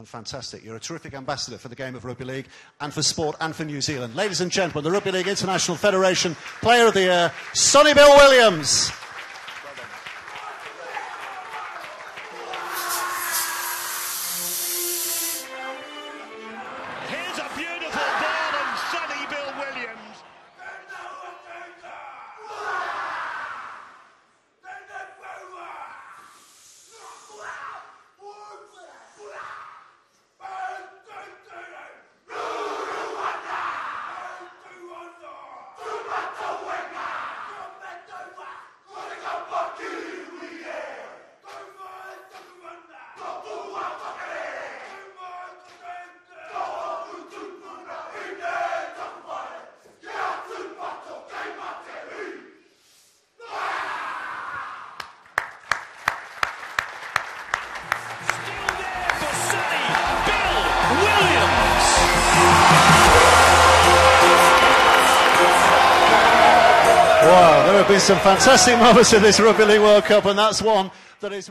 and fantastic. You're a terrific ambassador for the game of rugby league and for sport and for New Zealand. Ladies and gentlemen, the Rugby League International Federation Player of the Year, Sonny Bill Williams. Here's a ball and Sonny Bill Williams. Still there for Sonny Bill Williams. Wow, there have been some fantastic moments in this Rugby League World Cup, and that's one that is.